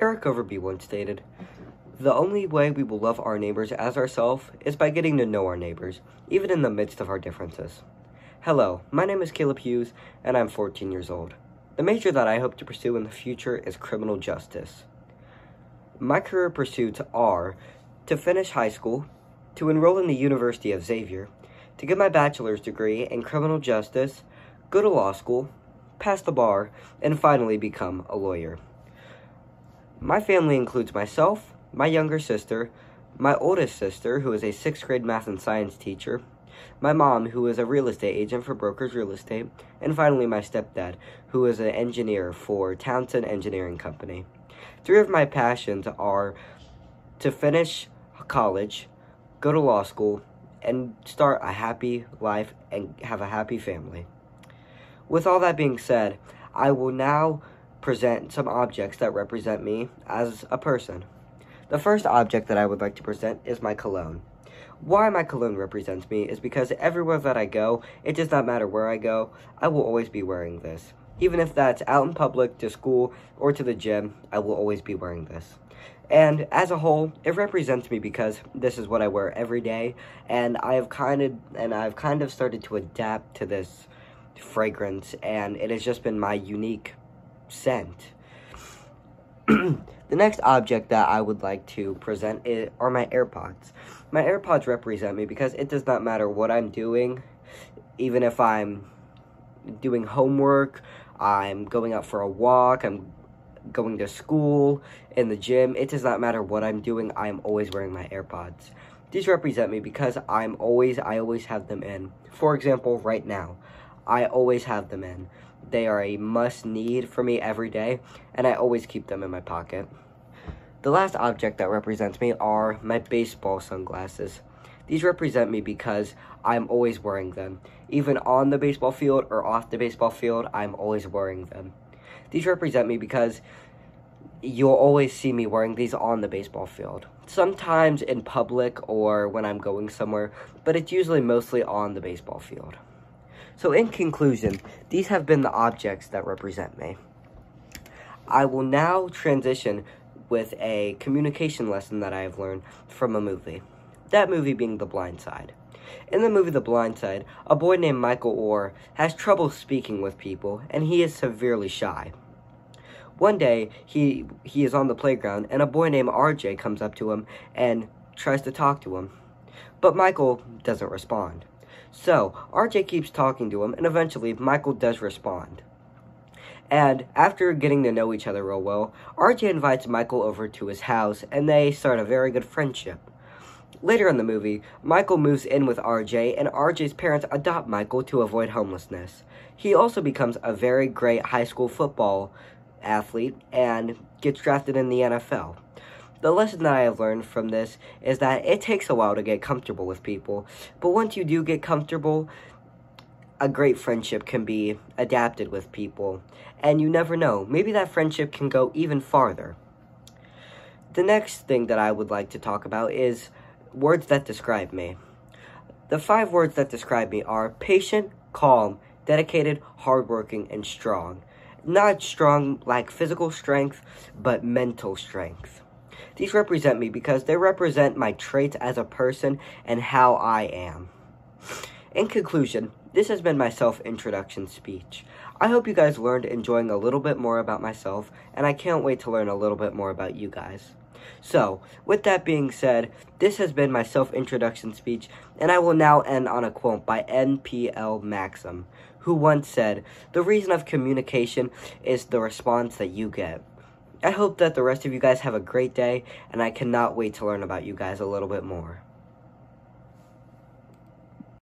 Eric Overby once stated, The only way we will love our neighbors as ourselves is by getting to know our neighbors, even in the midst of our differences. Hello, my name is Caleb Hughes, and I'm 14 years old. The major that I hope to pursue in the future is criminal justice. My career pursuits are to finish high school, to enroll in the University of Xavier, to get my bachelor's degree in criminal justice, go to law school, pass the bar, and finally become a lawyer. My family includes myself, my younger sister, my oldest sister, who is a sixth grade math and science teacher, my mom, who is a real estate agent for Brokers Real Estate, and finally my stepdad, who is an engineer for Townsend Engineering Company. Three of my passions are to finish college, go to law school, and start a happy life and have a happy family. With all that being said, I will now present some objects that represent me as a person. The first object that I would like to present is my cologne. Why my cologne represents me is because everywhere that I go, it does not matter where I go, I will always be wearing this. Even if that's out in public, to school, or to the gym, I will always be wearing this. And as a whole, it represents me because this is what I wear every day, and I have kind of and I've kind of started to adapt to this fragrance, and it has just been my unique scent. the next object that I would like to present is, are my AirPods. My AirPods represent me because it does not matter what I'm doing, even if I'm doing homework, I'm going out for a walk, I'm going to school, in the gym, it does not matter what I'm doing, I am always wearing my AirPods. These represent me because I'm always, I always have them in. For example, right now, I always have them in. They are a must need for me every day, and I always keep them in my pocket. The last object that represents me are my baseball sunglasses. These represent me because I'm always wearing them. Even on the baseball field or off the baseball field, I'm always wearing them. These represent me because you'll always see me wearing these on the baseball field. Sometimes in public or when I'm going somewhere, but it's usually mostly on the baseball field. So in conclusion, these have been the objects that represent me. I will now transition with a communication lesson that I have learned from a movie. That movie being The Blind Side. In the movie The Blind Side, a boy named Michael Oher has trouble speaking with people, and he is severely shy. One day, he, he is on the playground, and a boy named RJ comes up to him and tries to talk to him. But Michael doesn't respond. So, RJ keeps talking to him, and eventually, Michael does respond. And after getting to know each other real well, RJ invites Michael over to his house, and they start a very good friendship. Later in the movie, Michael moves in with RJ, and RJ's parents adopt Michael to avoid homelessness. He also becomes a very great high school football athlete and gets drafted in the NFL. The lesson that I have learned from this is that it takes a while to get comfortable with people, but once you do get comfortable, a great friendship can be adapted with people, and you never know, maybe that friendship can go even farther. The next thing that I would like to talk about is words that describe me. The five words that describe me are patient, calm, dedicated, hardworking, and strong. Not strong like physical strength, but mental strength. These represent me because they represent my traits as a person and how I am. In conclusion, this has been my self-introduction speech. I hope you guys learned enjoying a little bit more about myself, and I can't wait to learn a little bit more about you guys. So, with that being said, this has been my self-introduction speech, and I will now end on a quote by NPL Maxim, who once said, The reason of communication is the response that you get. I hope that the rest of you guys have a great day, and I cannot wait to learn about you guys a little bit more.